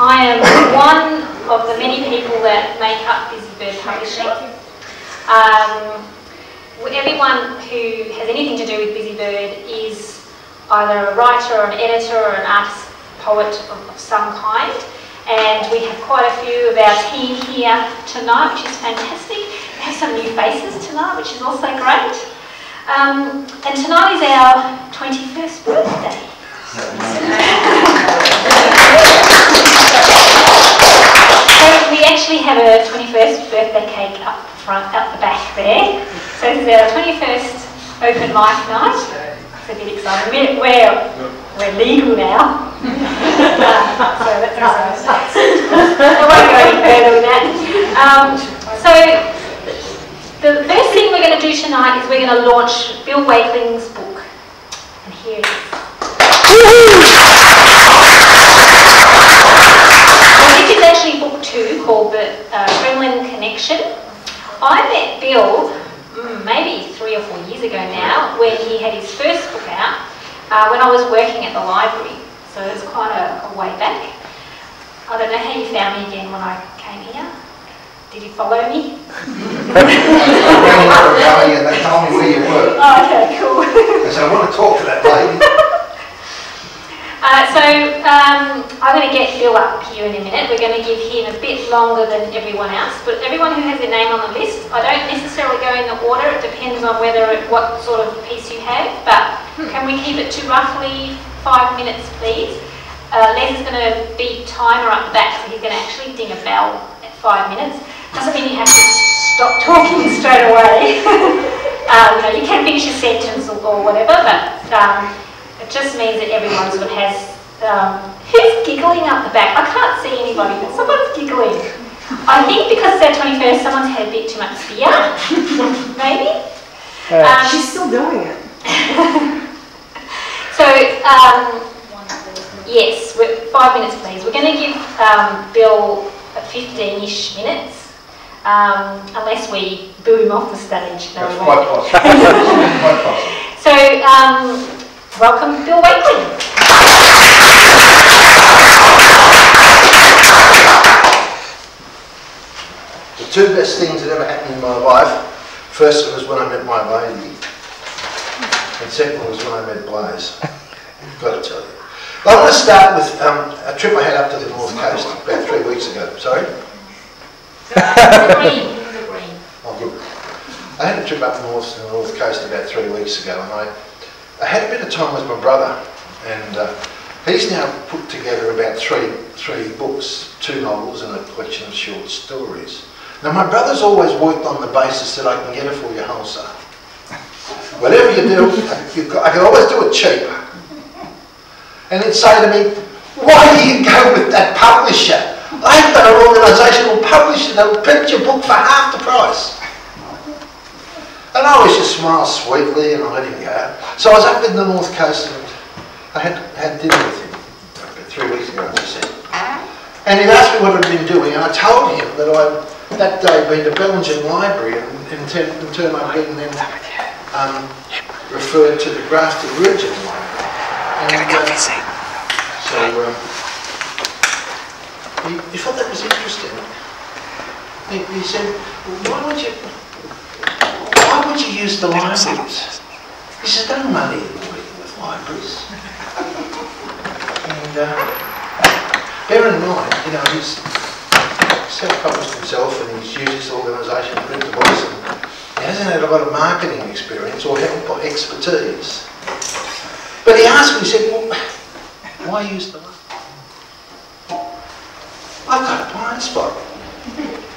I am one of the many people that make up Busybird Publishing. Um, everyone who has anything to do with Busybird is either a writer or an editor or an artist poet of, of some kind. And we have quite a few of our team here tonight, which is fantastic. We have some new faces tonight, which is also great. Um, and tonight is our 21st birthday. Actually have a 21st birthday cake up front, up the back there. So this is our 21st open mic night. It's a bit exciting. We're, we're, we're legal now. so that's exciting. I won't go any further with that. Um, so the first thing we're going to do tonight is we're going to launch Bill Wakeling's book. And here it is. this is actually book two called The uh, Kremlin Connection. I met Bill mm, maybe three or four years ago now when he had his first book out uh, when I was working at the library. So it's quite a, a way back. I don't know how you found me again when I came here. Did you follow me? and they told me where you were. Oh, okay, cool. I said, I want to talk to that lady. Uh, so um, I'm going to get Bill up here in a minute. We're going to give him a bit longer than everyone else, but everyone who has their name on the list, I don't necessarily go in the order. It depends on whether it, what sort of piece you have. But can we keep it to roughly five minutes, please? Uh, Les is going to be timer up the back, so he's going to actually ding a bell at five minutes. Doesn't mean you have to stop talking straight away. um, you know, you can finish a sentence or, or whatever, but um, just means that everyone sort of has. Um, who's giggling up the back? I can't see anybody, but someone's giggling. I think because it's our 21st, someone's had a bit too much beer, maybe. Um, She's still doing it. so, um, yes, we're, five minutes, please. We're going to give um, Bill 15-ish minutes. Um, unless we boo him off the stage. No, That's we quite won't. possible. quite possible. So, um, welcome Bill Wakeling. The two best things that ever happened in my life, first was when I met my lady, and second was when I met Blaise. I've Got to tell you. I want to start with um, a trip I had up to the North Coast about three weeks ago. Sorry? green. The green. Oh, good. I had a trip up north to the North Coast about three weeks ago, and I, I had a bit of time with my brother, and uh, he's now put together about three three books, two novels, and a collection of short stories. Now, my brother's always worked on the basis that I can get it for you wholesale. Whatever you do, got, I can always do it cheap. And he'd say to me, why do you go with that publisher? I've got an organisation will publish it, they'll print your book for half the price. And I always just smiled sweetly and I let him go. So I was up in the north coast and I had, had dinner with him about three weeks ago, as I said. And he'd asked me what I'd been doing and I told him that I'd that day been to Bellingen Library and in, turn, in turn I'd been then um, referred to the Grafton Region Library. And, uh, so um, he, he thought that was interesting. He, he said, why would you why would you use the libraries? He says, no money in working with libraries. and uh, bear in mind, you know, he's self-published himself and he's used this organisation to print the books and he hasn't had a lot of marketing experience or help or expertise. But he asked me, he said, well, why use the I've got a blind spot.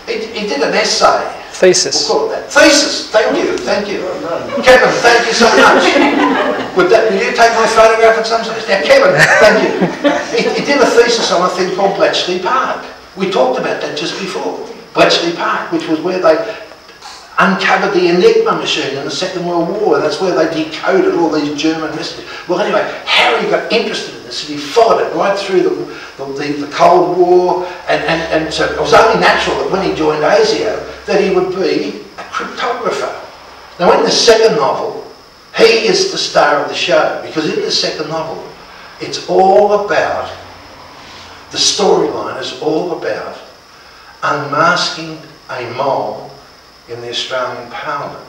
He, he did an essay Thesis. We'll. Thesis. Thank you. Thank you. Oh, Kevin, thank you so much. Would that, will you take my photograph at some stage? Yeah, Kevin, thank you. He, he did a thesis on a thing called Bletchley Park. We talked about that just before. Bletchley Park, which was where they uncovered the Enigma machine in the Second World War, that's where they decoded all these German messages. Well, anyway, Harry got interested in this, and he followed it right through the, the, the, the Cold War, and, and, and so it was only natural that when he joined ASIO, that he would be a cryptographer. Now, in the second novel, he is the star of the show, because in the second novel, it's all about The storyline is all about unmasking a mole in the Australian Parliament.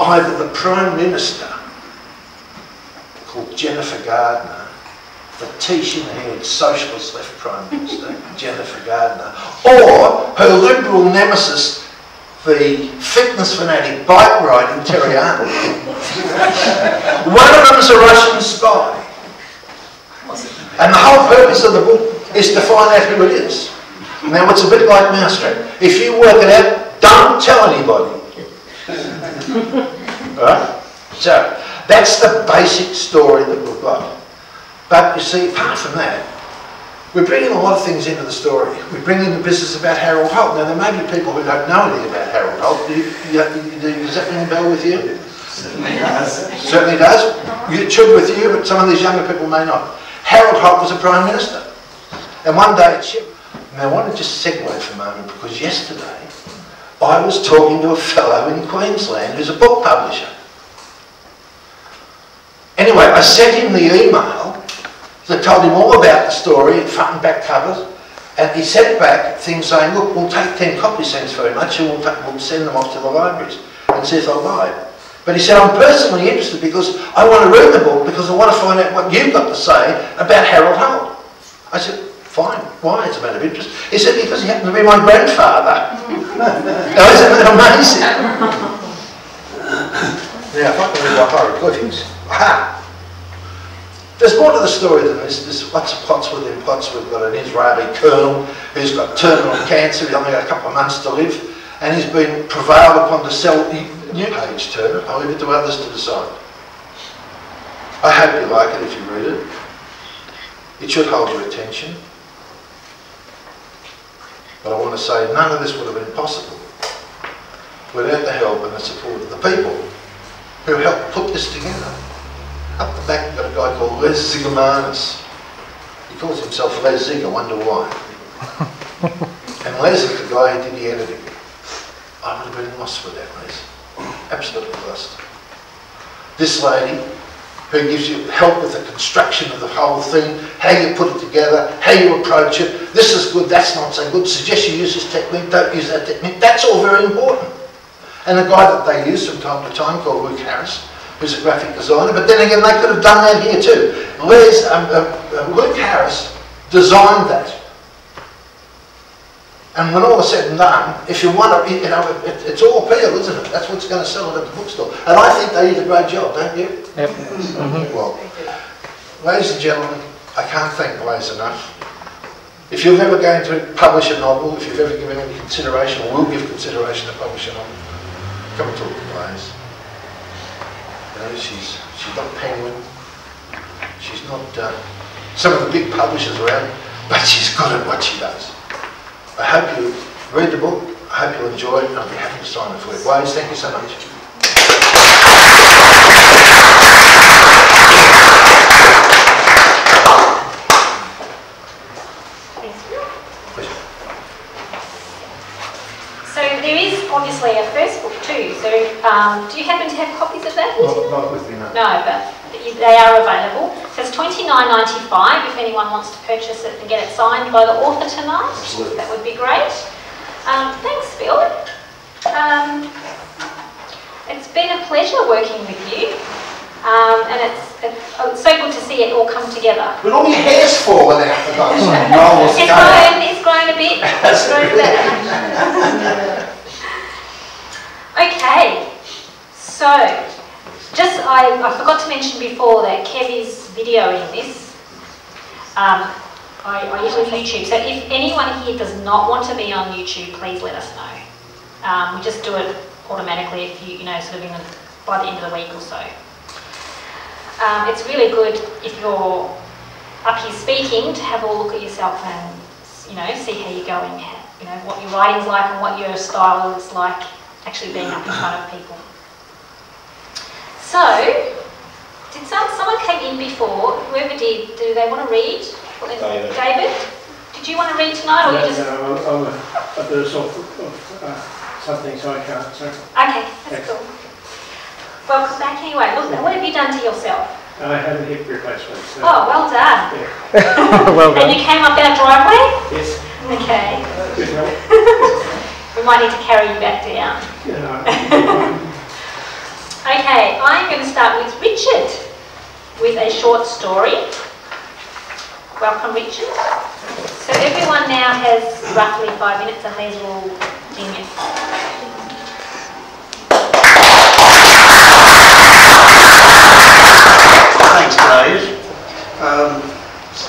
Either the Prime Minister, called Jennifer Gardner, the Titian-haired socialist left Prime Minister, Jennifer Gardner, or her liberal nemesis, the fitness fanatic bike riding Terry Arnold. One of them is a Russian spy. And the whole purpose of the book is to find out who it is. Now it's a bit like Mousetrap. If you work it out, don't tell anybody. So, that's the basic story that we've got. But you see, apart from that, we're bringing a lot of things into the story. We bring in the business about Harold Holt. Now, there may be people who don't know anything about Harold Holt. Do you, do, does that ring a bell with you? Certainly does. Certainly does. It should with you, but some of these younger people may not. Harold Holt was a Prime Minister. And one day and I want to just segue for a moment because yesterday I was talking to a fellow in Queensland who's a book publisher. Anyway, I sent him the email that told him all about the story, front and back covers, and he sent back things saying, look, we'll take 10 copies, thanks very much, and we'll, we'll send them off to the libraries and see if they'll buy it. But he said, I'm personally interested because I want to read the book because I want to find out what you've got to say about Harold Holt. I said, fine, why? It's a matter of interest. He said, because he happened to be my grandfather. now, isn't that amazing? now, if I can read my hieroglyphics. Aha! There's more to the story than this. There's lots of plots. We've got an Israeli colonel who's got terminal cancer. He's only got a couple of months to live. And he's been prevailed upon to sell the new page turner. I'll leave it to others to decide. I hope you like it if you read it. It should hold your attention. But I want to say none of this would have been possible without the help and the support of the people who helped put this together. Up the back, we've got a guy called Les Zigomanis. He calls himself Les Zig, I wonder why. and Les is the guy who did the editing. I would have been lost without Les. Absolutely lost. This lady, who gives you help with the construction of the whole thing, how you put it together, how you approach it. This is good, that's not so good. Suggest you use this technique, don't use that technique. That's all very important. And a guy that they use from time to time, called Luke Harris, who's a graphic designer, but then again, they could have done that here too. Les, um, uh, Luke Harris designed that. And when all is said and done, if you want to, you know, it, it's all appeal, isn't it? That's what's going to sell it at the bookstore. And I think they did a great job, don't you? Yep. Mm-hmm. Well, ladies and gentlemen, I can't thank Les enough. If you're ever going to publish a novel, if you've ever given any consideration, or will give consideration to publish a novel, come and talk to Les. Know, she's, she's not Penguin. She's not uh, some of the big publishers around, but she's good at what she does. I hope you read the book. I hope you'll enjoy it, I'll be happy to sign it for you. Wise, thank you so much. Thanks, Phil. So there is obviously a first book too. So um, do you happen to have copies of that? today? not with me, no. No, but they are available. So it's twenty nine ninety five if anyone wants to purchase it and get it signed by the author tonight. Absolutely. That would be great. Um, thanks, Phil. Um, it's been a pleasure working with you. Um, and it's, it's, oh, it's so good to see it all come together. But all your hair's falling out, It's grown, it's grown a bit. It's grown a bit. Okay, so just I, I forgot to mention before that Kev is videoing this. Um, I, I YouTube. So if anyone here does not want to be on YouTube, please let us know. Um, we just do it automatically if you you know sort of in the, by the end of the week or so. Um, it's really good if you're up here speaking to have a look at yourself and you know see how you're going, you know what your writing's like and what your style is like actually being up in front of people. So, did some someone came in before? Whoever did, do they want to read? David. David, did you want to read tonight, or you just? no, I'm, I'm a, a bit of, of uh, something, so I can't. So Okay, that's Thanks. cool. Welcome back anyway. Look, what have you done to yourself? and I had a hip replacement. So, Oh, well done. yeah. well And you came up our driveway? Yes, Okay. Good. We might need to carry you back down. You know, Okay, I'm going to start with Richard with a short story. Welcome, Richard. So everyone now has roughly five minutes and these are all genius. Thanks, Dave. Um,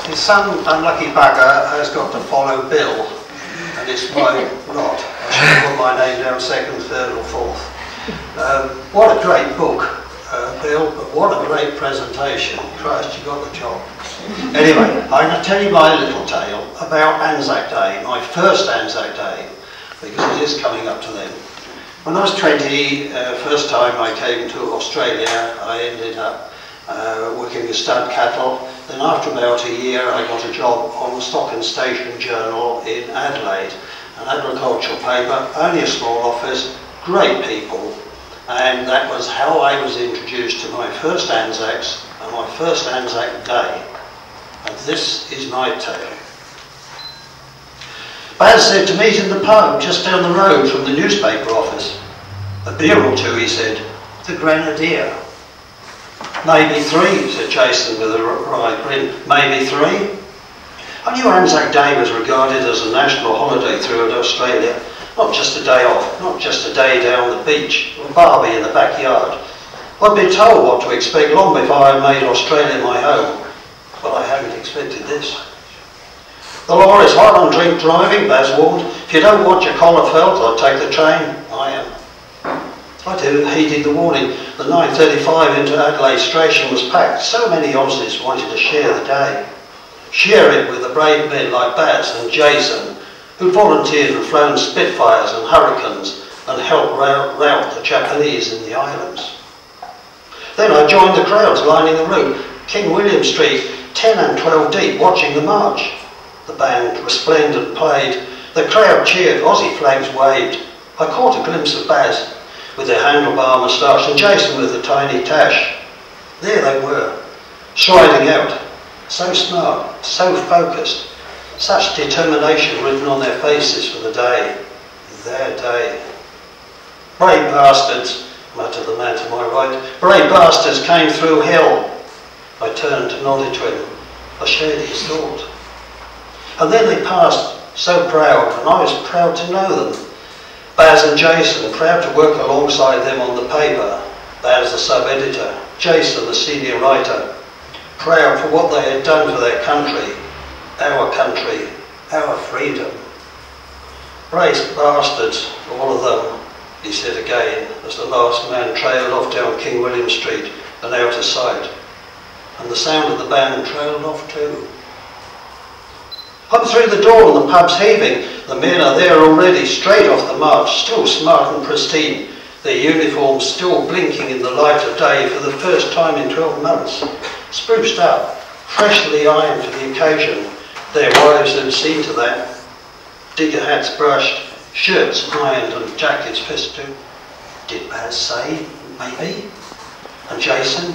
his son, unlucky bugger, has got to follow Bill, and it's my put my name down second, third, or fourth. Um, what a great book, uh, Bill, but what a great presentation. Christ, you got the job. Anyway, I'm going to tell you my little tale about Anzac Day, my first Anzac Day, because it is coming up to then. When I was 20, uh, first time I came to Australia, I ended up uh, working with stud cattle. Then after about a year, I got a job on the Stock and Station Journal in Adelaide, an agricultural paper, only a small office, great people, and that was how I was introduced to my first Anzacs and my first Anzac Day. And this is my tale. Baz said to meet in the pub just down the road from the newspaper office. A beer or two, he said. The Grenadier. Maybe three, said Jason with a wry grin. Maybe three? I knew Anzac Day was regarded as a national holiday throughout Australia. Not just a day off, not just a day down the beach, or barbie in the backyard. I'd been told what to expect long before I made Australia my home, but I hadn't expected this. The law is hot on drink driving, Baz warned. If you don't want your collar felt, I'll take the train. I am. I did, heeded the warning. The 9.35 into Adelaide station was packed. So many Aussies wanted to share the day. Share it with the brave men like Baz and Jason, who volunteered and flown Spitfires and Hurricanes and helped rout, the Japanese in the islands. Then I joined the crowds lining the route, King William Street, 10 and 12 deep, watching the march. The band, resplendent, played. The crowd cheered, Aussie flags waved. I caught a glimpse of Baz with their handlebar moustache and Jason with the tiny tash. There they were, striding out, so smart, so focused, such determination written on their faces for the day, their day. Brave bastards, muttered the man to my right, brave bastards came through hell. I turned and nodded to him. I shared his thought. And then they passed, so proud, and I was proud to know them. Baz and Jason, proud to work alongside them on the paper. Baz the sub-editor, Jason the senior writer, proud for what they had done for their country, our country, our freedom. Brave bastards, for all of them, he said again, as the last man trailed off down King William Street and out of sight. And the sound of the band trailed off too. Up through the door and the pub's heaving. The men are there already, straight off the march, still smart and pristine. Their uniforms still blinking in the light of day for the first time in 12 months. Spruced up, freshly ironed for the occasion. Their wives had seen to that. Digger hats brushed, shirts ironed and jackets festooned. Did Baz say, maybe? And Jason,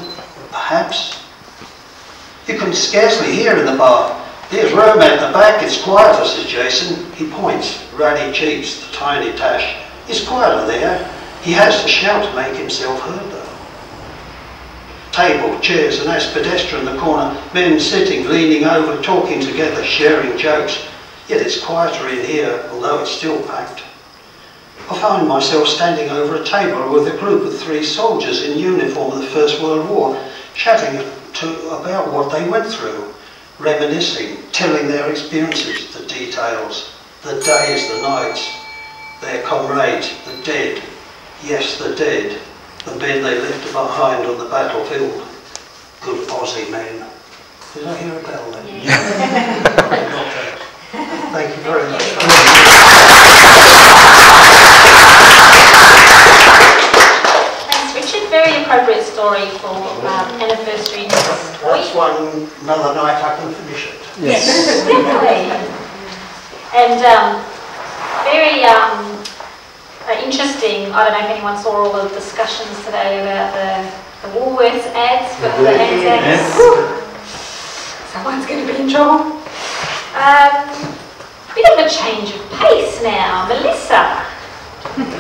perhaps? You can scarcely hear in the bar. There's room at the back, it's quieter, says Jason. He points, ruddy cheeks, the tiny tash. It's quieter there. He has to shout to make himself heard. Table, chairs, and as pedestrian in the corner, men sitting, leaning over, talking together, sharing jokes. Yet it's quieter in here, although it's still packed. I find myself standing over a table with a group of three soldiers in uniform of the First World War, chatting to, about what they went through, reminiscing, telling their experiences, the details, the days, the nights, their comrades, the dead, yes, the dead, the men they left behind on the battlefield. Good Aussie men. Did I hear a bell then? Thank you very much. Thanks, Richard. Very appropriate story for um, anniversary next That's one, another night I can finish it. Yes, definitely. And um, very um, uh, interesting. I don't know if anyone saw all the discussions today about the, the Woolworths ads, but the hand ads. Someone's going to be in trouble. Um, bit of a change of pace now, Melissa. Melissa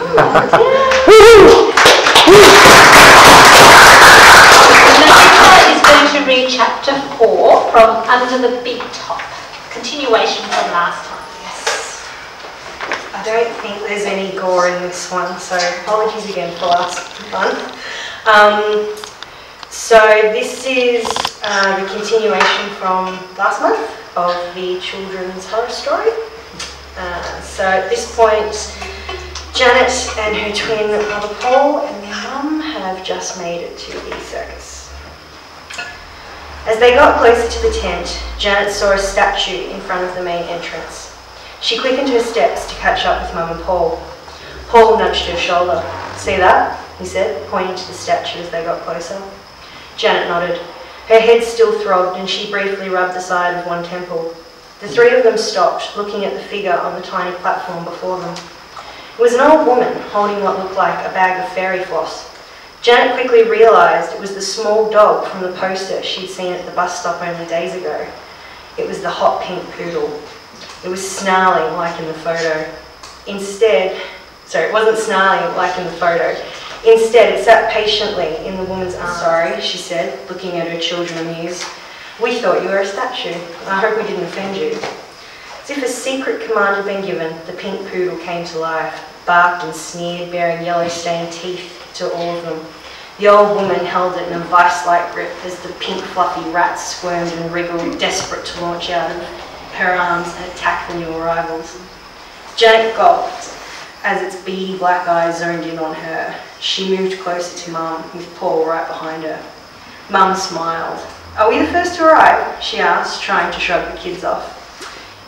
is going to read chapter four from Under the Big Top, continuation from last time. I don't think there's any gore in this one, so apologies again for last month. Um, so this is uh, the continuation from last month of the children's horror story. Uh, so at this point, Janet and her twin brother Paul and their mum have just made it to the circus. As they got closer to the tent, Janet saw a statue in front of the main entrance. She quickened her steps to catch up with Mum and Paul. Paul nudged her shoulder. See that? he said, pointing to the statue as they got closer. Janet nodded. Her head still throbbed and she briefly rubbed the side of one temple. The three of them stopped, looking at the figure on the tiny platform before them. It was an old woman holding what looked like a bag of fairy floss. Janet quickly realised it was the small dog from the poster she'd seen at the bus stop only days ago. It was the hot pink poodle. It was snarling like in the photo. Instead, sorry, it wasn't snarling like in the photo. Instead, it sat patiently in the woman's arms. Sorry, she said, looking at her children amused. We thought you were a statue. I hope we didn't offend you. As if a secret command had been given, the pink poodle came to life, barked and sneered, bearing yellow stained teeth to all of them. The old woman held it in a vice-like grip as the pink fluffy rat squirmed and wriggled, desperate to launch out of her arms and attack the new arrivals. Janet gulped as its beady black eyes zoned in on her. She moved closer to Mum, with Paul right behind her. Mum smiled. Are we the first to arrive? she asked, trying to shrug the kids off.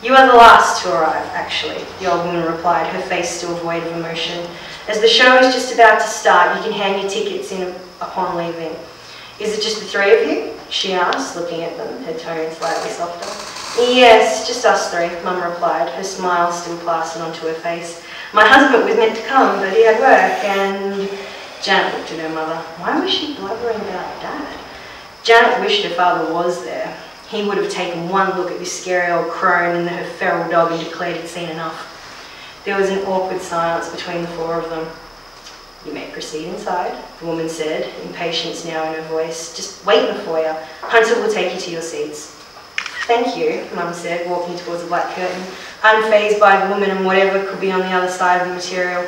You are the last to arrive, actually, the old woman replied, her face still void of emotion. As the show is just about to start, you can hand your tickets in upon leaving. Is it just the three of you? she asked, looking at them, her tone slightly softer. Yes, just us three, Mum replied, her smile still plastered onto her face. My husband was meant to come, but he had work, and Janet looked at her mother. Why was she blubbering about Dad? Janet wished her father was there. He would have taken one look at this scary old crone and her feral dog and declared he'd seen enough. There was an awkward silence between the four of them. You may proceed inside, the woman said, impatience now in her voice. Just wait in the foyer. Hunter will take you to your seats. Thank you, Mum said, walking towards the black curtain, unfazed by the woman and whatever could be on the other side of the material.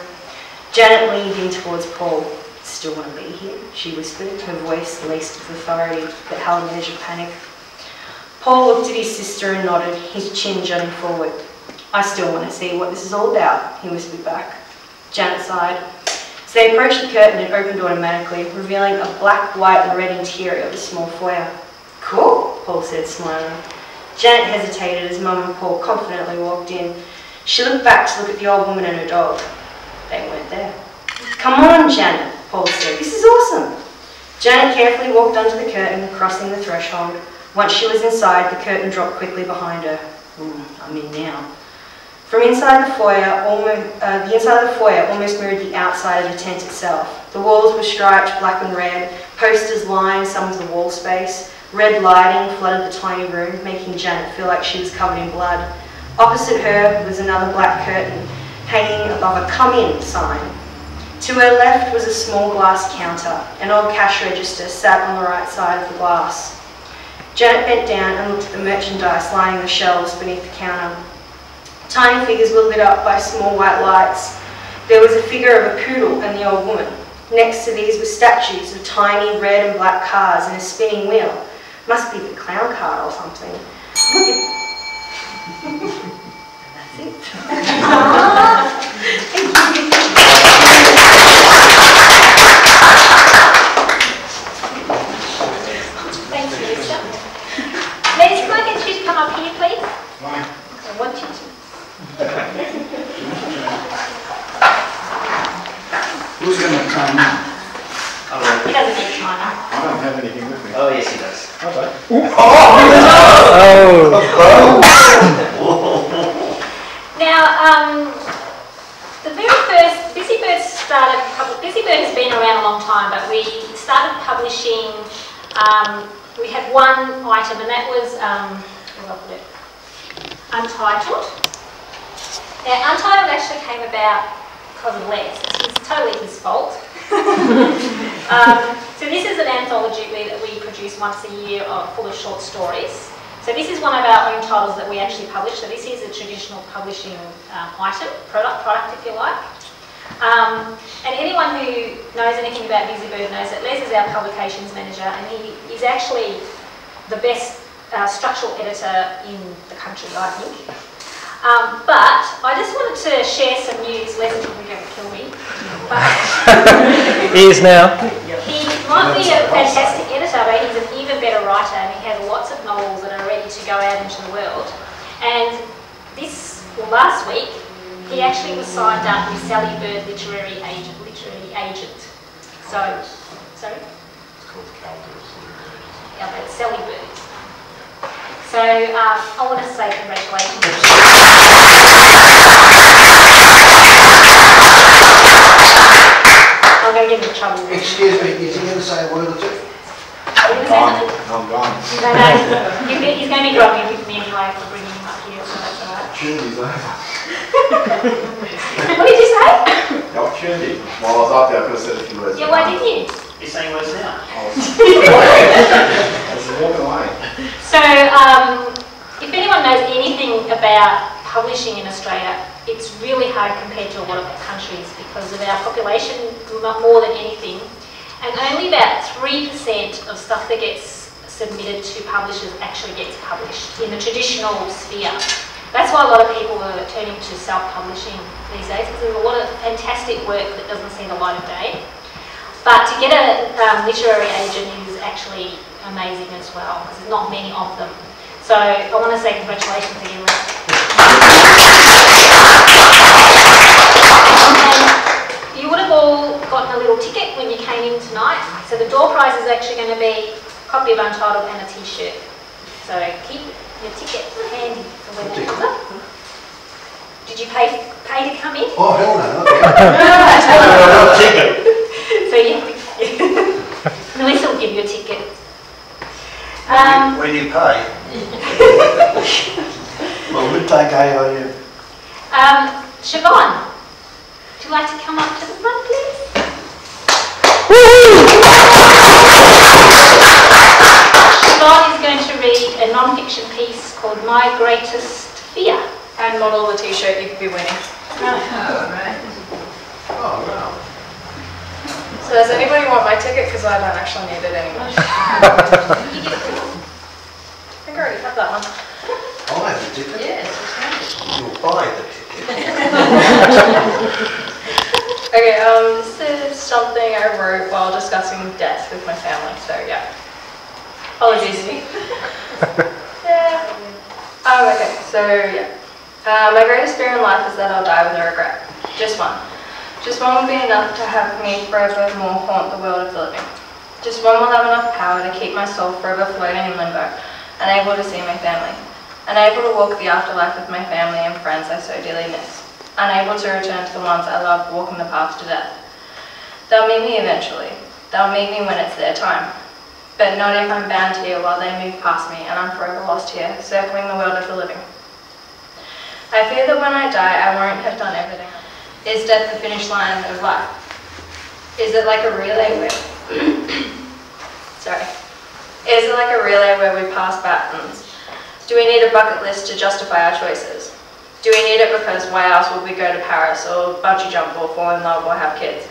Janet leaned in towards Paul. Still want to be here, she whispered, her voice laced with authority that held an edge of panic. Paul looked at his sister and nodded, his chin jutting forward. I still want to see what this is all about, he whispered back. Janet sighed. As they approached the curtain, it opened automatically, revealing a black, white and red interior of the small foyer. Cool, Paul said, smiling. Janet hesitated as Mum and Paul confidently walked in. She looked back to look at the old woman and her dog. They weren't there. Come on, Janet, Paul said. This is awesome. Janet carefully walked under the curtain, crossing the threshold. Once she was inside, the curtain dropped quickly behind her. Mm, I'm in now. From inside the foyer, almost, uh, the inside of the foyer almost mirrored the outside of the tent itself. The walls were striped black and red, posters lined some of the wall space, red lighting flooded the tiny room, making Janet feel like she was covered in blood. Opposite her was another black curtain, hanging above a come in sign. To her left was a small glass counter. An old cash register sat on the right side of the glass. Janet bent down and looked at the merchandise lying on the shelves beneath the counter. Tiny figures were lit up by small white lights. There was a figure of a poodle and the old woman. Next to these were statues of tiny red and black cars and a spinning wheel. Must be the clown car or something. Look at... That's it. Thanks, Melissa. Les, can I get you to come up here, please? I want you to. Who's going to come? He doesn't need time. I don't have anything with me. Oh, yes, he does. Oh! now, um, the very first Busybird started. Busybird has been around a long time, but we started publishing. Um, we had one item, and that was um, Untitled. Now, Untitled actually came about because of Les. It's totally his fault. um, so this is an anthology that we produce once a year of, full of short stories. So this is one of our own titles that we actually publish. So this is a traditional publishing um, item, product, product if you like. Um, and anyone who knows anything about Busybird knows that Les is our publications manager and he is actually the best uh, structural editor in the country, I think. Um, but I just wanted to share some news. Les is probably going to kill me. But He is now. he might be a fantastic editor, but he's an even better writer and he has lots of novels that are ready to go out into the world. And this, well, last week, he actually was signed up with Sally Bird Literary Agent. Literary agent. So, sorry? It's called Calder's Literary Agency. Yeah, but Sally Bird. So um, I want to say congratulations. Going into trouble. Excuse me, is he going to say a word or two? Are you gonna say something? I'm gone. No, no, he's go- he's going to be grumpy with me anyway for bringing him up here, so that's all right. Opportunity's over. What did you say? The opportunity. While I was up there, I could have said a few words. Yeah, why didn't you? You're saying words now? I I was walking away. So, um, if anyone knows anything about publishing in Australia, it's really hard compared to a lot of countries because of our population more than anything. And only about 3% of stuff that gets submitted to publishers actually gets published in the traditional sphere. That's why a lot of people are turning to self-publishing these days because there's a lot of fantastic work that doesn't see the light of day. But to get a um, literary agent is actually amazing as well, because there's not many of them. So I want to say congratulations again, Les. And you would have all gotten a little ticket when you came in tonight. So the door prize is actually going to be a copy of Untitled and a t-shirt. So keep your ticket handy for when that comes up. Did you pay, pay to come in? Oh, hell no, not that. Ticket. So you, Melissa will give you a ticket. Um, Where do you pay? Well, we'll take IOU. um, Siobhan, would you like to come up to the front, please? Siobhan is going to read a non-fiction piece called My Greatest Fear. And model the t-shirt you could be winning. Oh, wow. So does anybody want my ticket? Because I don't actually need it anymore. I You get it. think I already have that one. I'll have the ticket. Yes. You'll buy the ticket. Okay, um, this is something I wrote while discussing death with my family, so yeah. Apologies. yeah. Um, okay, so yeah. Uh, my greatest fear in life is that I'll die with no regret. Just one. Just one will be enough to have me forevermore haunt the world of the living. Just one will have enough power to keep my soul forever floating in limbo, unable to see my family, unable to walk the afterlife with my family and friends I so dearly miss, unable to return to the ones I love walking the path to death. They'll meet me eventually. They'll meet me when it's their time. But not if I'm bound here while they move past me and I'm forever lost here, circling the world of the living. I fear that when I die, I won't have done everything. Is death the finish line of life? Is it like a relay where... Sorry. Is it like a relay where we pass batons? Do we need a bucket list to justify our choices? Do we need it because why else would we go to Paris or bungee jump or fall in love or have kids?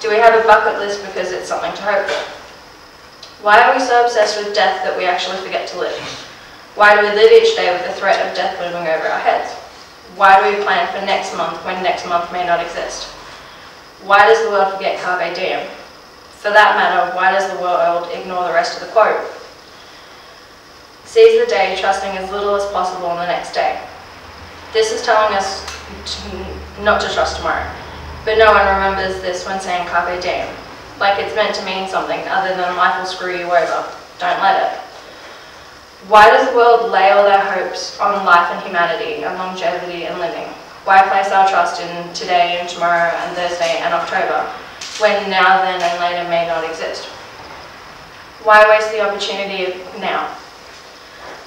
Do we have a bucket list because it's something to hope for? Why are we so obsessed with death that we actually forget to live? Why do we live each day with the threat of death looming over our heads? Why do we plan for next month when next month may not exist? Why does the world forget Carpe Diem? For that matter, why does the world ignore the rest of the quote? Seize the day, trusting as little as possible in the next day. This is telling us to, not to trust tomorrow. But no one remembers this when saying Carpe Diem. Like it's meant to mean something other than life will screw you over. Don't let it. Why does the world lay all their hopes on life and humanity and longevity and living? Why place our trust in today and tomorrow and Thursday and October, when now, then and later may not exist? Why waste the opportunity of now?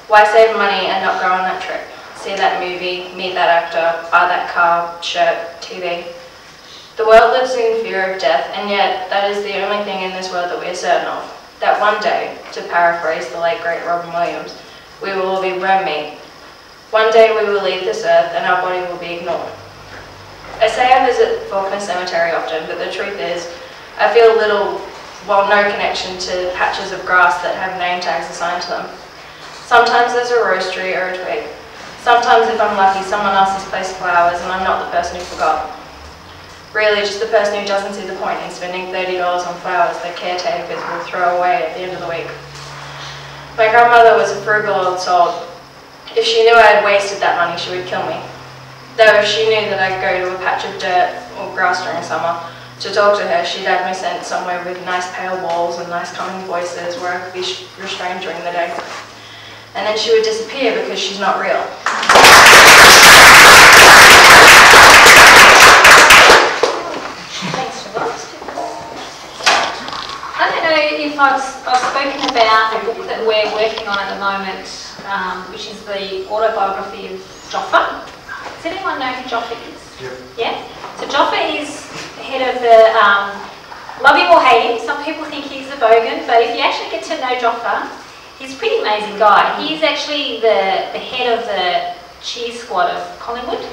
Why save money and not go on that trip? See that movie, meet that actor, buy that car, shirt, TV. The world lives in fear of death, and yet that is the only thing in this world that we are certain of. That one day, to paraphrase the late great Robin Williams, we will all be worm meat. One day we will leave this earth and our body will be ignored. I say I visit Fawkner Cemetery often, but the truth is, I feel little, well, no connection to patches of grass that have name tags assigned to them. Sometimes there's a rose tree or a twig. Sometimes, if I'm lucky, someone else has placed flowers and I'm not the person who forgot. Really, just the person who doesn't see the point in spending $30 on flowers that caretakers will throw away at the end of the week. My grandmother was a frugal old soul. If she knew I had wasted that money, she would kill me. Though if she knew that I'd go to a patch of dirt or grass during summer to talk to her, she'd have me sent somewhere with nice pale walls and nice calming voices where I could be restrained during the day. And then she would disappear because she's not real. Thanks, Ross. I don't know if I've, I've spoken about the book that we're working on at the moment, um, which is the autobiography of Joffa. Does anyone know who Joffa is? Yep. Yeah? So Joffa is the head of the, um, love him or hate him, some people think he's a bogan, but if you actually get to know Joffa, he's a pretty amazing guy. He's actually the, the head of the cheer squad of Collingwood.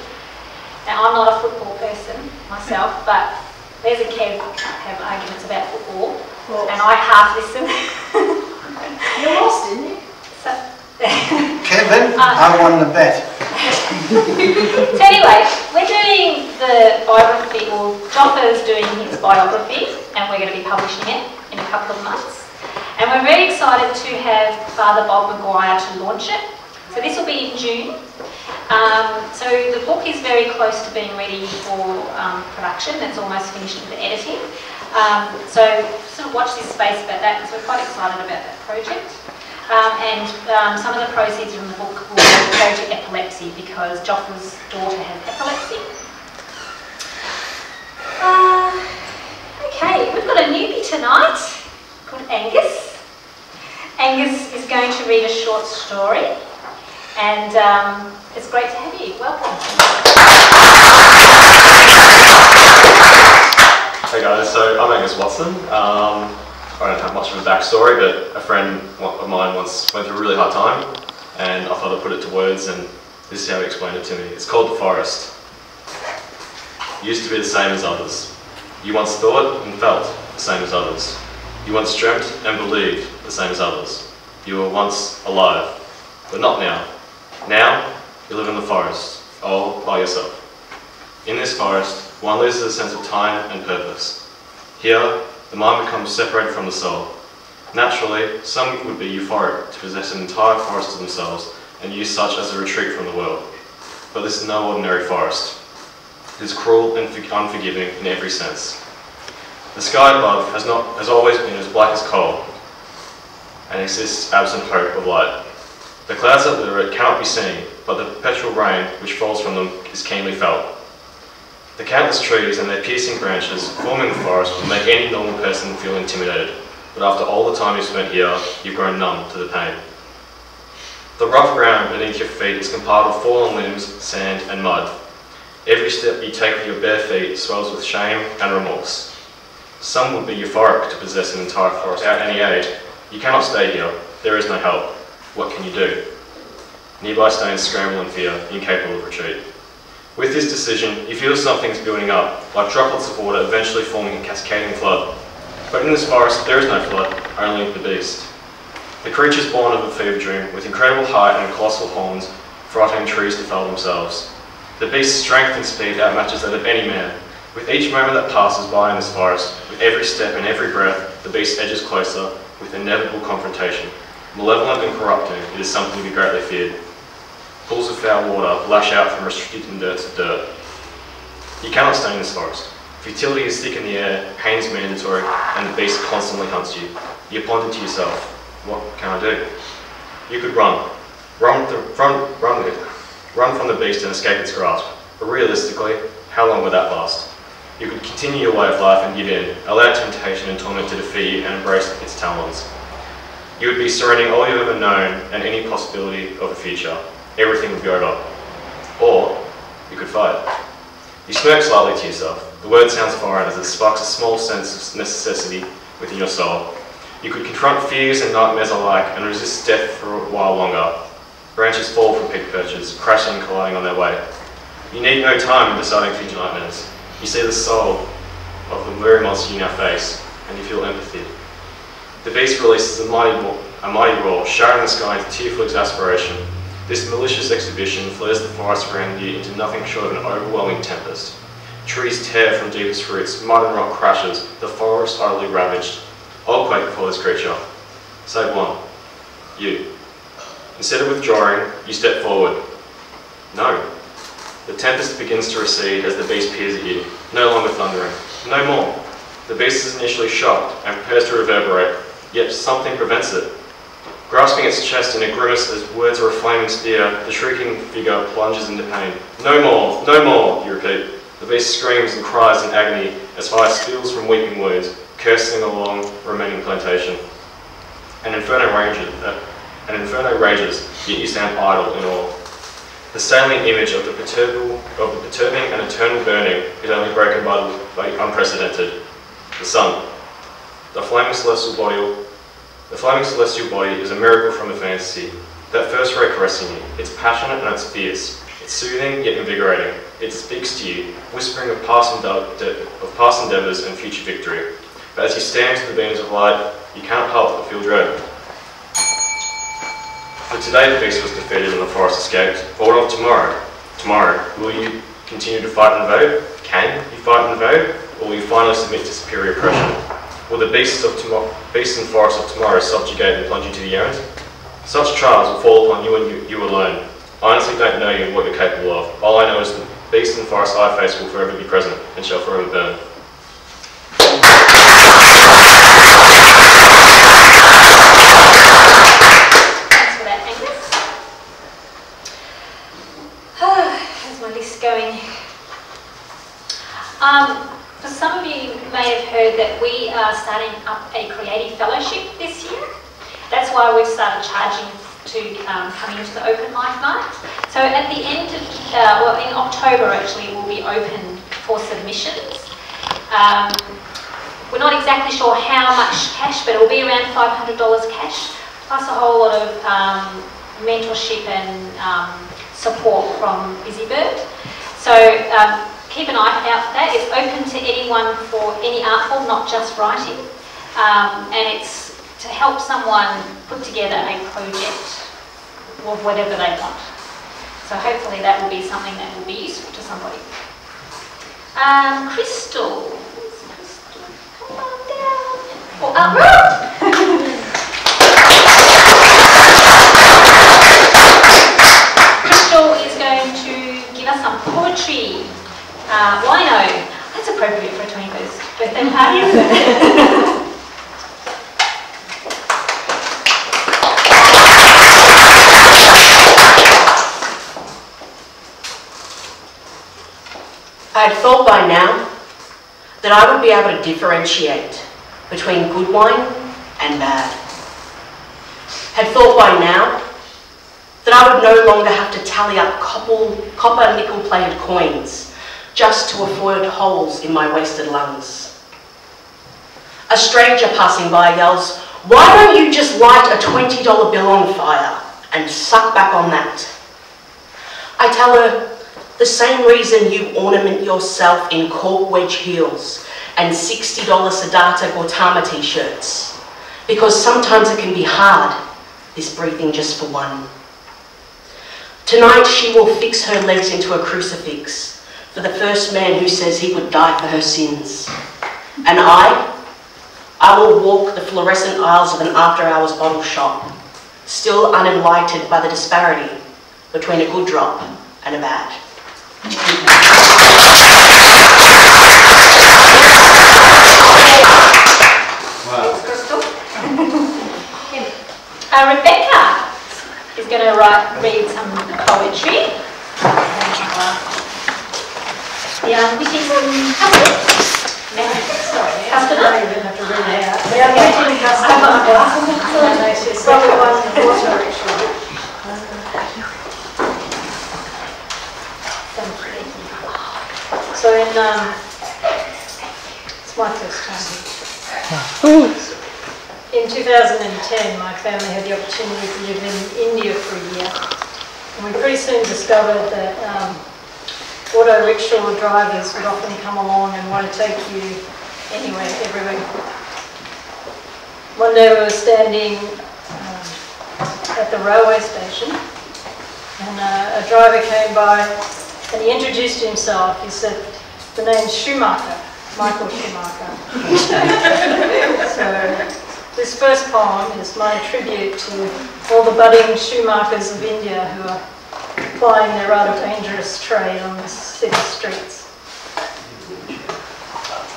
Now, I'm not a football person myself, but there's a Kev have arguments about football, and I half listen. You lost, didn't you? so, Kevin, Uh, I won the bet. So anyway, we're doing the biography, or Joffa's doing his biography, and we're going to be publishing it in a couple of months. And we're very excited to have Father Bob Maguire to launch it. So this will be in June. Um, so the book is very close to being ready for um, production. It's almost finished with the editing. Um, so sort of watch this space about that because we're quite excited about that project. Um, and um, some of the proceeds from the book will go to epilepsy because Joffa's daughter has epilepsy. Uh, okay, we've got a newbie tonight called Angus. Angus is going to read a short story and um, it's great to have you. Welcome. Hey guys, so I'm Angus Watson. Um, I don't have much of a backstory, but a friend of mine once went through a really hard time, and I thought I'd put it to words, and this is how he explained it to me. It's called the forest. Used to be the same as others. You once thought and felt the same as others. You once dreamt and believed the same as others. You were once alive, but not now. Now, you live in the forest, all by yourself. In this forest, one loses a sense of time and purpose. Here, the mind becomes separated from the soul. Naturally, some would be euphoric to possess an entire forest to themselves and use such as a retreat from the world. But this is no ordinary forest. It is cruel and unforgiving in every sense. The sky above has, not, has always been as black as coal and exists absent hope of light. The clouds that litter it cannot be seen, but the perpetual rain which falls from them is keenly felt. The countless trees and their piercing branches forming the forest would make any normal person feel intimidated, but after all the time you've spent here, you've grown numb to the pain. The rough ground beneath your feet is compiled of fallen limbs, sand, and mud. Every step you take with your bare feet swells with shame and remorse. Some would be euphoric to possess an entire forest without any aid. You cannot stay here. There is no help. What can you do? Nearby stones scramble in fear, incapable of retreat. With this decision, you feel something's building up, like droplets of water eventually forming a cascading flood. But in this forest, there is no flood, only the beast. The creatures born of a fever dream, with incredible height and colossal horns, frightening trees to fell themselves. The beast's strength and speed outmatches that of any man. With each moment that passes by in this forest, with every step and every breath, the beast edges closer, with inevitable confrontation. Malevolent and corrupting, it is something to be greatly feared. Pools of foul water lash out from restricted dirt to dirt. You cannot stay in this forest. Futility is thick in the air, pain is mandatory, and the beast constantly hunts you. You ponder to yourself, what can I do? You could run. Run, th- run, run, with- run from the beast and escape its grasp. But realistically, how long would that last? You could continue your way of life and give in, allow temptation and torment to defeat you and embrace its talons. You would be surrendering all you've ever known and any possibility of a future. Everything would go over. Or you could fight. You smirk slightly to yourself. The word sounds foreign as it sparks a small sense of necessity within your soul. You could confront fears and nightmares alike and resist death for a while longer. Branches fall from peak perches, crashing and colliding on their way. You need no time in deciding future nightmares. You see the soul of the very monster you now face, and you feel empathy. The beast releases a mighty, a mighty roar, shattering the sky into tearful exasperation. This malicious exhibition flares the forest around you into nothing short of an overwhelming tempest. Trees tear from deepest roots, mud and rock crashes, the forest utterly ravaged. All quake before this creature. Save one. You. Instead of withdrawing, you step forward. No. The tempest begins to recede as the beast peers at you, no longer thundering. No more. The beast is initially shocked and prepares to reverberate, yet something prevents it. Grasping its chest in a grimace as words are a flaming spear, the shrieking figure plunges into pain. No more, no more, you repeat. The beast screams and cries in agony as fire spills from weeping wounds, cursing along the remaining plantation. An inferno rages, uh, an inferno rages, yet you stand idle in awe. The salient image of the, of the perturbing and eternal burning is only broken by the unprecedented. The sun. The flaming celestial body the flaming celestial body is a miracle from the fantasy. That first ray caressing you, it's passionate and it's fierce. It's soothing yet invigorating. It speaks to you, whispering of past, of past endeavours and future victory. But as you stand to the beams of light, you can't help but feel dread. For today the beast was defeated and the forest escaped. But what of tomorrow? Tomorrow, will you continue to fight and vote? Can you fight and vote? Or will you finally submit to superior oppression? Will the beasts, of tomorrow, beasts and forests of tomorrow subjugate and plunge you to the errand? Such trials will fall upon you and you, you alone. I honestly don't know you and what you're capable of. All I know is the beasts and forests I face will forever be present and shall forever burn. Um, for some of you may have heard that we are starting up a creative fellowship this year. That's why we've started charging to um, come into the open mic night. So at the end of, uh, well in October actually, it will be open for submissions. Um, we're not exactly sure how much cash, but it will be around $500 cash, plus a whole lot of um, mentorship and um, support from Busybird. So um, keep an eye out for that. It's open to anyone for any art form, not just writing. Um, and it's to help someone put together a project of whatever they want. So hopefully that will be something that will be useful to somebody. Um, Crystal. Crystal, come on down. Oh, up. Crystal is going to give us some poetry. Uh. That's appropriate for a 21st birthday party, isn't it? I had thought by now that I would be able to differentiate between good wine and bad. Had thought by now that I would no longer have to tally up copper, copper nickel plated coins just to avoid holes in my wasted lungs. A stranger passing by yells, why don't you just light a $20 bill on fire and suck back on that? I tell her, the same reason you ornament yourself in cork wedge heels and $60 Siddhartha Gautama t-shirts. Because sometimes it can be hard, this breathing just for one. Tonight she will fix her legs into a crucifix for the first man who says he would die for her sins. And I, I will walk the fluorescent aisles of an after-hours bottle shop, still unenlightened by the disparity between a good drop and a bad. Thanks, Crystal. uh, Rebecca is going to write, read some poetry. The unwitting couple. Sorry, customer. have to read it out. The unwitting customer. Probably one. So in, um, it's my first time. In 2010, my family had the opportunity to live in India for a year. And we pretty soon discovered that um, auto rickshaw drivers would often come along and want to take you anywhere, everywhere. One day we were standing um, at the railway station and uh, a driver came by and he introduced himself. He said, the name's Schumacher, Michael Schumacher. so this first poem is my tribute to all the budding Schumachers of India who are plying their rather dangerous trade on the city streets.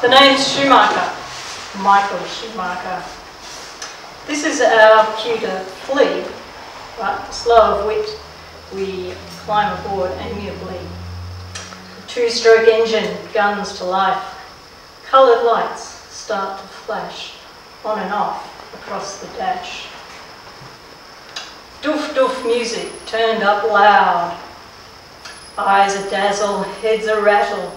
The name's Schumacher, Michael Schumacher. This is our cue to flee, but slow of wit, we climb aboard amiably. Two-stroke engine, guns to life. Coloured lights start to flash on and off across the dash. Doof doof music turned up loud. Eyes a dazzle, heads a rattle.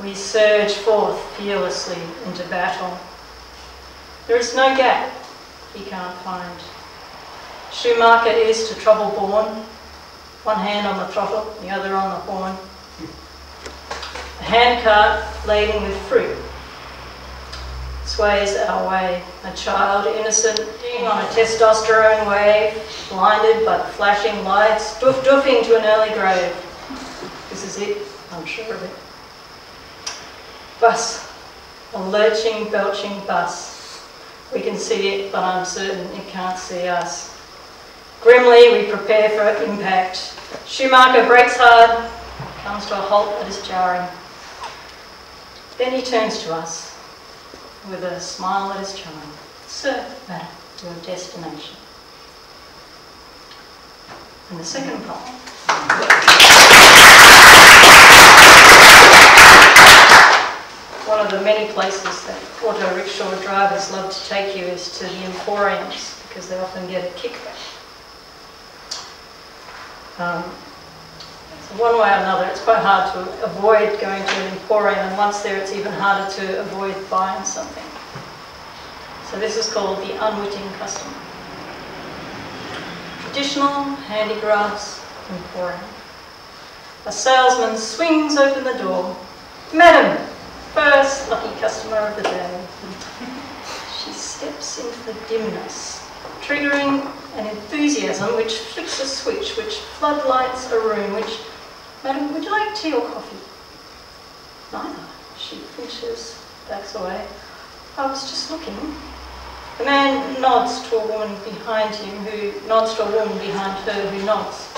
We surge forth fearlessly into battle. There is no gap he can't find. Schumacher is to trouble born, one hand on the throttle, the other on the horn. A handcart laden with fruit sways our way. A child innocent on a testosterone wave, blinded by the flashing lights, doof doofing to an early grave. This is it, I'm sure of it. Bus, a lurching, belching bus. We can see it, but I'm certain it can't see us. Grimly, we prepare for impact. Schumacher brakes hard, comes to a halt that is jarring. Then he turns to us with a smile that is charming. Sir, madam, your destination. And the second poem. One of the many places that auto rickshaw drivers love to take you is to the emporiums because they often get a kickback. Um, one way or another, it's quite hard to avoid going to an emporium, and once there, it's even harder to avoid buying something. So this is called the unwitting customer. Traditional handicrafts emporium. A salesman swings open the door. Madam, first lucky customer of the day. She steps into the dimness, triggering an enthusiasm which flicks a switch, which floodlights a room, which, Madam, would you like tea or coffee? Neither. She flinches, backs away. I was just looking. The man nods to a woman behind him who nods to a woman behind her who nods.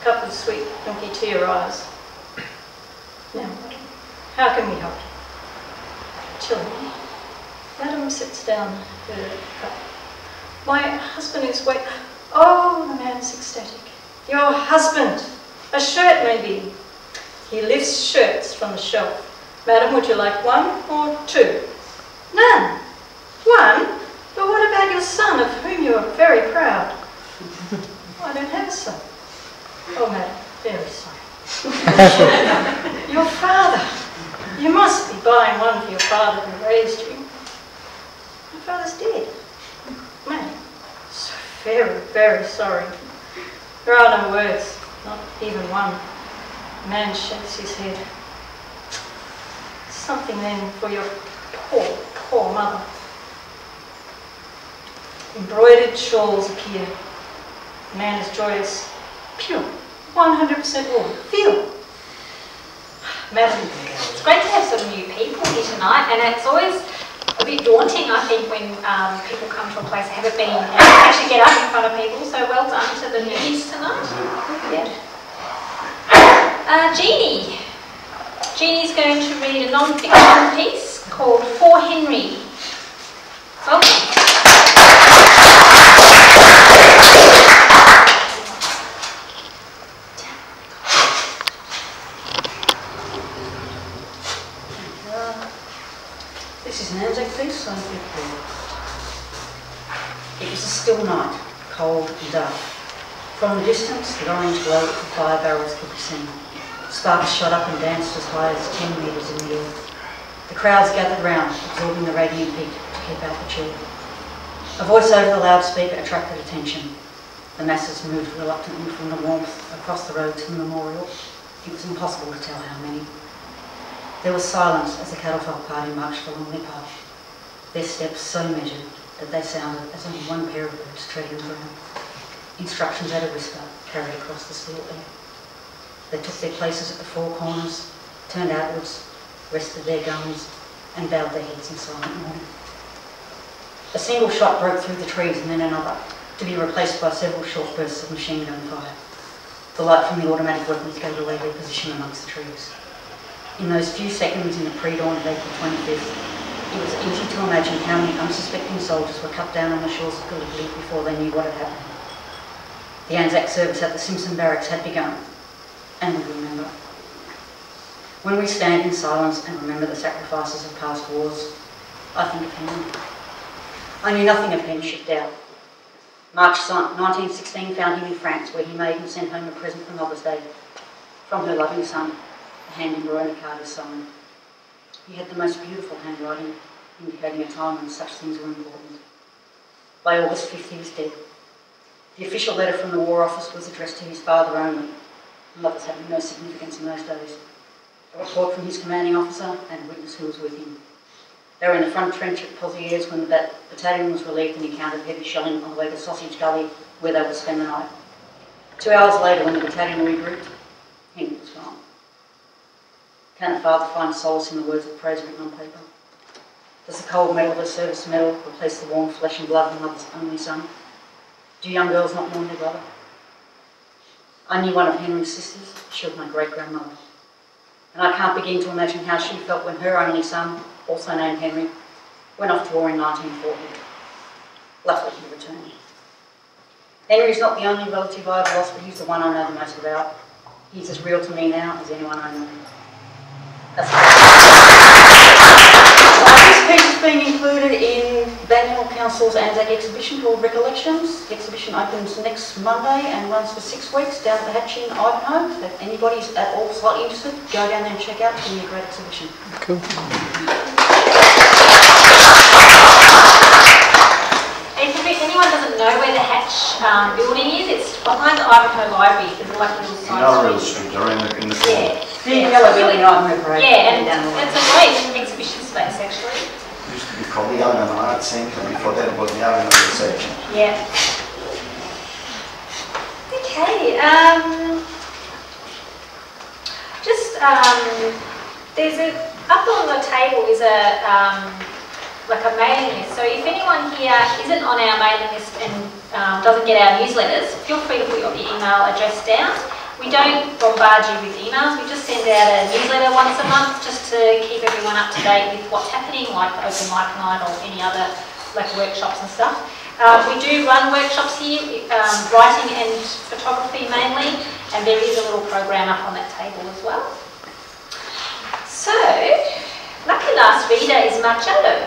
A cup of sweet milky tea arrives. Now, how can we help you? Chilling. Madam sits down her cup. My husband is wait. Oh, the man's ecstatic. Your husband. A shirt, maybe. He lifts shirts from the shelf. Madam, would you like one or two? None. One? But what about your son, of whom you are very proud? I don't have a son. Oh, madam, very sorry. your father. You must be buying one for your father who raised you. My father's dead. Madam, so very, very sorry. There are no words, not even one. Man shakes his head. Something then for your poor, poor mother. Embroidered shawls appear. Man is joyous. Pure, 100% wool. Feel. Madam, It's great to have some new people here tonight, and it's always a bit daunting, I think, when um, people come to a place they haven't been and actually get up in front of people. So well done to the newbies tonight good. Uh, Jeannie. Jeannie's going to read a non-fiction piece called For Henry. Welcome. This is an Anzac piece, It was a still night, cold and dark. From the distance, the orange glow of the fire barrels could be seen. Sparks shot up and danced as high as 10 metres in the air. The crowds gathered round, absorbing the radiant heat to keep out the chill. A voice over the loudspeaker attracted attention. The masses moved reluctantly from the warmth across the road to the memorial. It was impossible to tell how many. There was silence as the catafalque party marched along their path, their steps so measured that they sounded as only one pair of boots treading ground. Instructions at a whisper carried across the still air. They took their places at the four corners, turned outwards, rested their guns, and bowed their heads in silent mourning. A single shot broke through the trees and then another, to be replaced by several short bursts of machine gun fire. The light from the automatic weapons gave away their position amongst the trees. In those few seconds in the pre-dawn of April 25th, it was easy to imagine how many unsuspecting soldiers were cut down on the shores of Gallipoli before they knew what had happened. The Anzac service at the Simpson Barracks had begun, and we remember. When we stand in silence and remember the sacrifices of past wars, I think of Henry. I knew nothing of Henry Doubt. March 1916 found him in France, where he made and sent home a present for Mother's Day from her loving son, a hand in Veronica Carter's sign. He had the most beautiful handwriting, indicating a time when such things were important. By August 5th, he was dead. The official letter from the War Office was addressed to his father only. Mothers having no significance in those days. A report from his commanding officer and a witness who was with him. They were in the front trench at Pozieres when the battalion was relieved and encountered heavy shelling on the way to Sausage Gully, where they would spend the night. Two hours later, when the battalion regrouped, Henry was gone. Can a father find solace in the words of praise written on paper? Does the cold metal of a service medal replace the warm flesh and blood of mother's only son? Do young girls not mourn their brother? I knew one of Henry's sisters. She was my great grandmother. And I can't begin to imagine how she felt when her only son, also named Henry, went off to war in 1940. Luckily, he returned. Henry's not the only relative I've lost, but he's the one I know the most about. He's as real to me now as anyone I know. That's uh, this piece is being included in Banyule Council's Anzac exhibition called Recollections. The exhibition opens next Monday and runs for six weeks down at the Hatch in Ivanhoe. If anybody's at all slightly interested, go down there and check out. It's going to be a great exhibition. Cool. If if anyone doesn't know where the Hatch um, building is, it's behind the Ivanhoe Library. There's like a little side Narrow street. Street, or in the, in the Yeah. corner. The yellow building right in the parade. Yeah, and down it's a great exhibition space actually. Called the Allen Art Centre, before that was the Allen Reception. Yeah. Okay, um, just, um, there's a, up on the table is a, um, like a mailing list. So if anyone here isn't on our mailing list and um, doesn't get our newsletters, feel free to put your email address down. We don't bombard you with emails, we just send out a newsletter once a month just to keep everyone up to date with what's happening, like open mic night or any other like workshops and stuff. Um, we do run workshops here, um, writing and photography mainly, and there is a little program up on that table as well. So, lucky last reader is Marcello.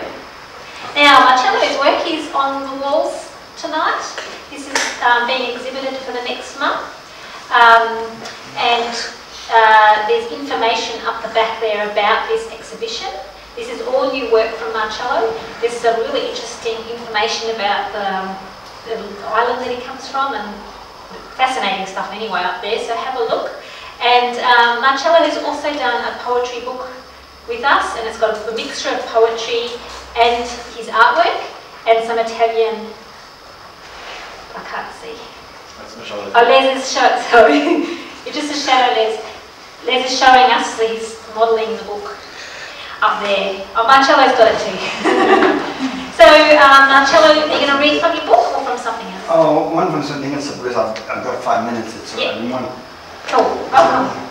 Now, Marcello's work is on the walls tonight. This is um, being exhibited for the next month. Um, and uh, there's information up the back there about this exhibition. This is all new work from Marcello. There's some really interesting information about the, the island that he comes from and fascinating stuff anyway up there, so have a look. And um, Marcello has also done a poetry book with us, and it's got a mixture of poetry and his artwork, and some Italian, I can't see. That's Michelle. Oh, Les is showing, sorry, you're just a shadow, Les. Les is showing us that he's modelling the book up there. Oh, Marcello's got it too. so, um, Marcello, are you going to read from your book or from something else? Oh, one from something else because I've, I've got five minutes. So Yeah. I didn't want. Cool, welcome.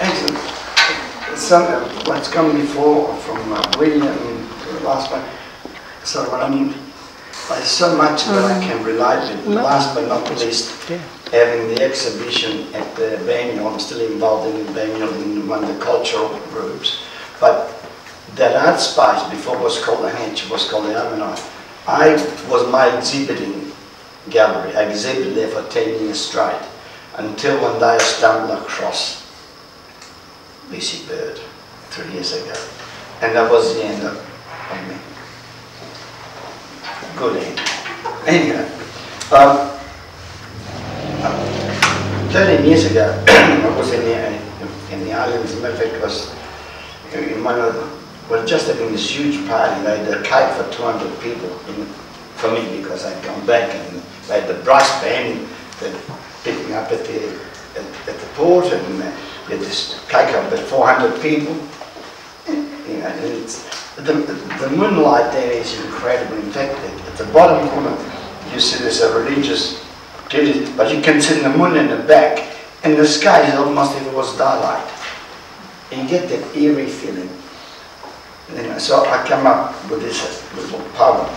Excellent. Some, uh, what's come before from uh, William to the last one, of what I mean. There's so much that I can relate with. Mm. Last but not least, having the exhibition at the Banyule. I'm still involved in the Banyule in one of the cultural groups. But that art space before was called the Hench, was called the Armonite. I was my exhibiting gallery. I exhibited there for 10 years straight until one day I stumbled across Busybird three years ago. And that was the end of, of me. Good end. Anyway, um, 13 years ago, I was in the, in the islands, of fact, was in one of well, just having this huge party, they had a cake for 200 people in, for me because I'd come back and they had the brass band that picked me up at the, at, at the port and uh, we had this cake of about 400 people. You know, the, the moonlight there is incredible. In fact, at the bottom corner, you see there's a religious activity, but you can see the moon in the back, and the sky is almost if it was daylight. And you get that eerie feeling. You know, so I come up with this little poem,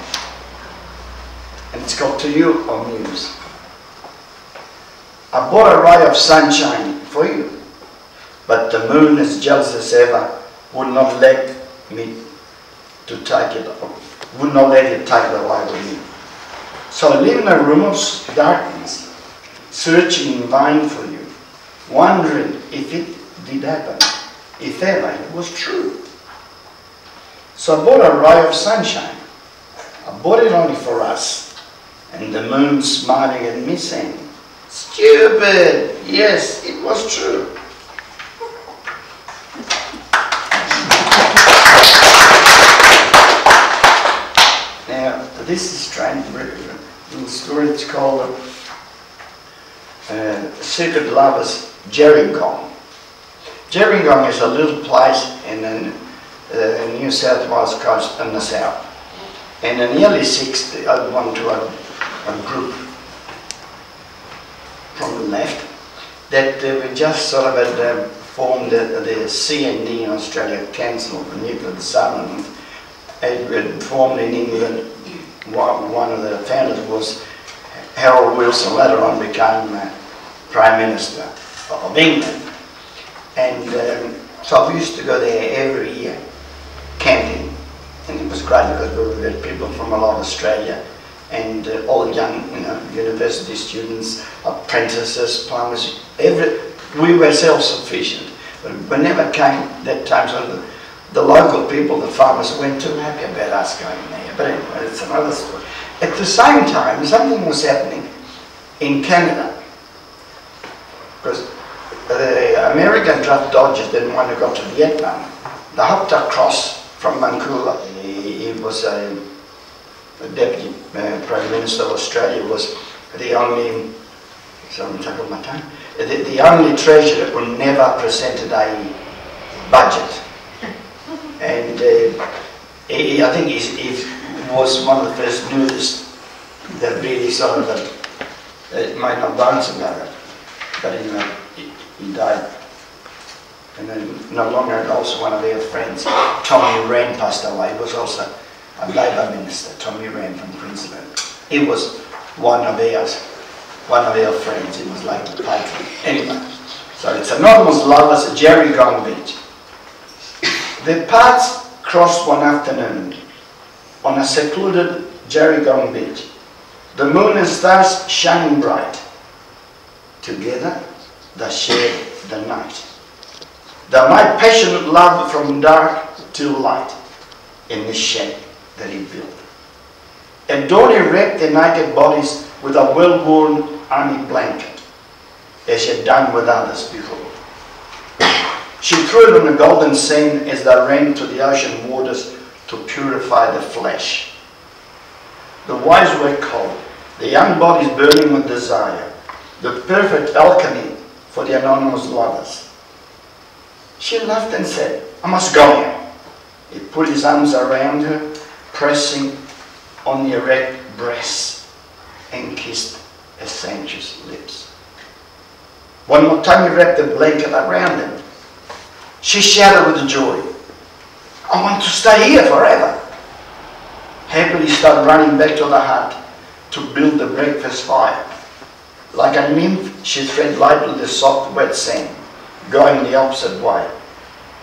and it's called To You, O Muse. I brought a ray of sunshine for you, but the moon, as jealous as ever, would not let me to take it, would not let it take it away with me. So live in a room of darkness, searching in vain for you, wondering if it did happen, if ever it was true. So I bought a ray of sunshine. I bought it only for us. And the moon smiling at me saying, Stupid! Yes, it was true. This is strange, little story. It's called uh, uh, Secret Lovers Gerringong. Gerringong is a little place in the uh, New South Wales coast in the south. And in the early 60s, I belonged to a, a group from the left that uh, we just sort of had uh, formed the, the CND in Australia, Council for Nuclear Disarmament. Had formed in England. One, of the founders was Harold Wilson, later on became uh, Prime Minister of England. And um, so we used to go there every year, camping. And it was great because we had people from all over Australia and uh, all the young, you know, university students, apprentices, plumbers, every, we were self-sufficient. But whenever came that time, so the, the local people, the farmers, weren't too happy about us going there. But anyway, it's another story. At the same time, something was happening in Canada. Because the American draft dodgers didn't want to go to Vietnam. They hopped across from Vancouver. He, he was a, a deputy uh, prime minister of Australia. Was the only. Sorry, I'm taking my time. The, the only treasurer who never presented a budget, and uh, he, I think he, he was one of the first news that really of uh, it might not bounce it, but he, he died. And then not long ago, also one of their friends, Tommy Uren, passed away. He was also a Labour minister, Tommy Uren from Queensland. He was one of ours, one of our friends. He was like the patron. Anyway, so it's Anonymous Lovers at Gerringong Beach. The paths crossed one afternoon on a secluded Gerringong Beach. The moon and stars shining bright. Together, they shared the night. That my passionate love from dark to light in the shed that he built. At dawn wrapped their naked bodies with a well-worn army blanket, as she had done with others before. She threw it on the golden sand as they ran to the ocean waters to purify the flesh. The wise were cold, the young bodies burning with desire, the perfect alchemy for the anonymous lovers. She laughed and said, I must go now. He put his arms around her, pressing on the erect breasts, and kissed her sensuous lips. One more time he wrapped the blanket around him. She shouted with joy, I want to stay here forever. Happily start running back to the hut to build the breakfast fire. Like a nymph, she tread lightly the soft wet sand, going the opposite way.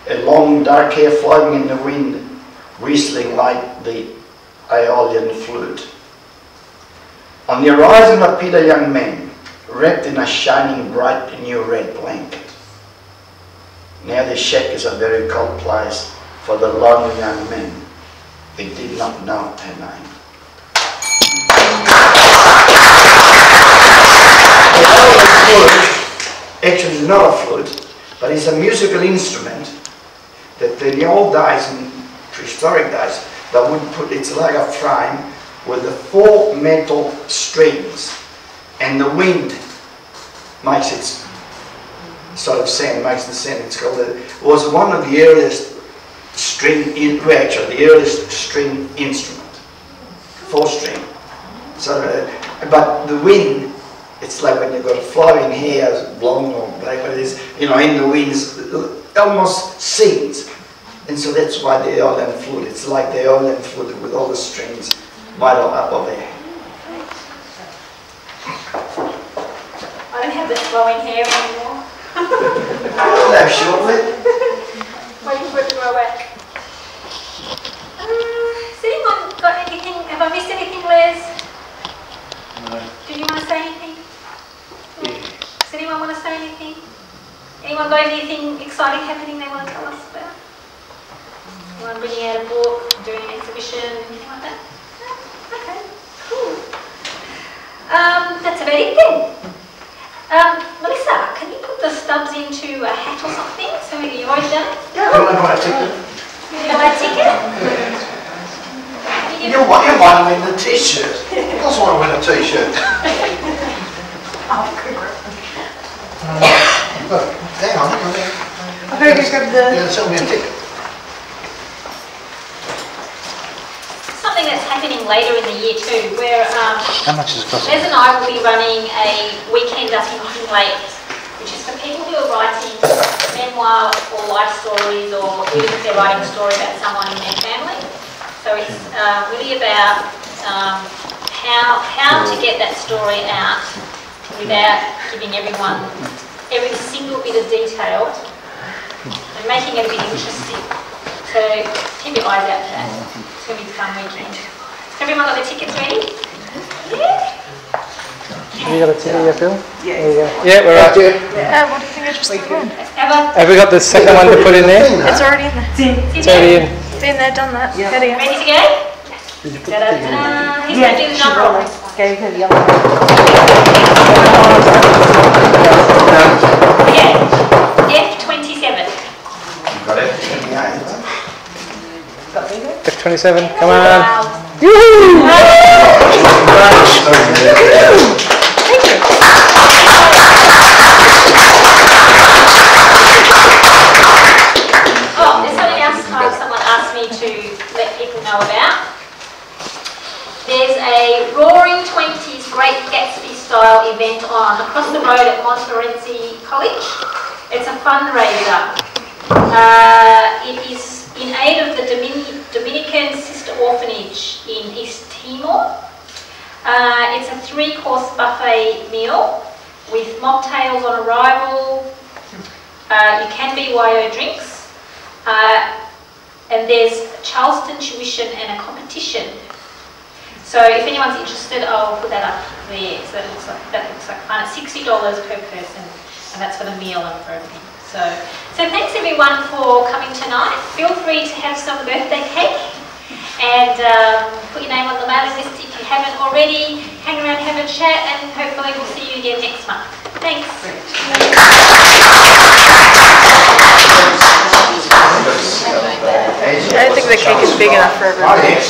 A long dark hair floating in the wind, whistling like the Aeolian flute. On the horizon appeared a young man, wrapped in a shining bright new red blanket. Now the shack is a very cold place for the lonely young men. They did not know her name. actually is not a flute, but it's a musical instrument that the old days, in prehistoric days, that would put, it's like a frame with the four metal strings and the wind makes it sort of sound, makes the sound. It's called, it was one of the earliest string, in, actually the earliest string instrument, four string. So, uh, but the wind it's like when you've got flowing hair blonde or black, but it is, you know, in the winds, almost sings. And so that's why the Aeolian flute, it's like the Aeolian flute with all the strings right up over there. I don't have the flowing hair anymore. You'll have shortly. Waiting for it to grow back. Uh, has anyone got anything? Have I missed anything, Les? No. Do you want to say anything? Does anyone want to say anything? Anyone got anything exciting happening they want to tell us about? Anyone bringing out a book, doing an exhibition, anything like that? No? Okay, cool. Um, that's about it then. Um, Melissa, can you put the stubs into a hat or something? So you've already done it? Yeah, I buy a ticket. You buy a ticket? You want, you want to win the t-shirt. I also want to win a t-shirt. Look, hang on, hang on. hang on. I heard you got the. You're going to sell me a ticket. Something that's happening later in the year too, where um, How much does it cost? And I will be running a weekend up in Cotton Lake, which is for people who are writing memoir or life stories, or even if they're writing a story about someone in their family. So it's uh, really about um, how how to get that story out without giving everyone every single bit of detail and making it a bit interesting. So keep your eyes out for that. It's going to be a fun weekend. Has everyone got their tickets ready? Yeah. Have you got a ticket yet, Bill? Yeah. There you go. Yeah, we're right. Uh, what do you think I just put in? Have we got the second one to put in there? It's already in there. It's already in. Been there, done that. Yeah. Ready? ready to go? Da-da-da. He's going to do the she drum will. roll. Gave her the yellow. Okay. F27. Got it? F27, come on. Wow. Oh, there's something else uh, someone asked me to let people know about. There's a Roaring Twenties Great Gatsby style event on across the road at Montmorency College. It's a fundraiser. Uh, it is in aid of the Domini- Dominican Sister Orphanage in East Timor. Uh, it's a three-course buffet meal with mocktails on arrival. Uh, you can BYO drinks. Uh, and there's Charleston tuition and a competition. So if anyone's interested, I'll put that up there. So that looks like that looks like fun. It's sixty dollars per person, and that's for the meal and for everything. So, so thanks everyone for coming tonight. Feel free to have some birthday cake and um, put your name on the mailing list if you haven't already. Hang around, have a chat, and hopefully we'll see you again next month. Thanks. I don't think the cake is big enough for everyone. yes,